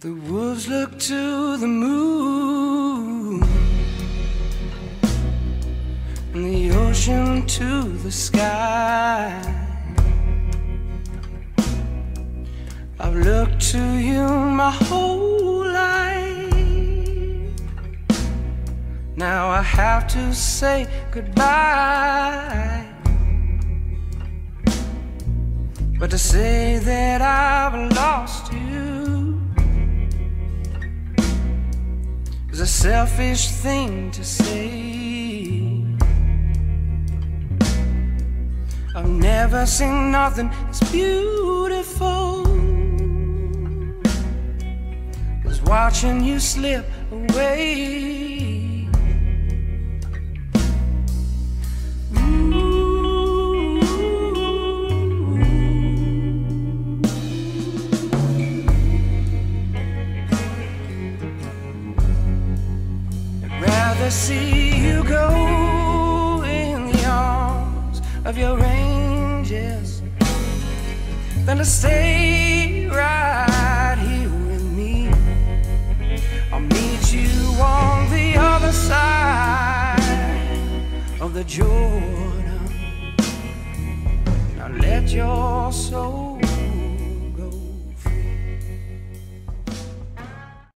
The wolves look to the moon and the ocean to the sky. I've looked to you my whole life. Now I have to say goodbye. But to say that I've lost you a selfish thing to say. I've never seen nothing as beautiful as watching you slip away. Rather see you go in the arms of your angels than to stay right here with me. I'll meet you on the other side of the Jordan. Now let your soul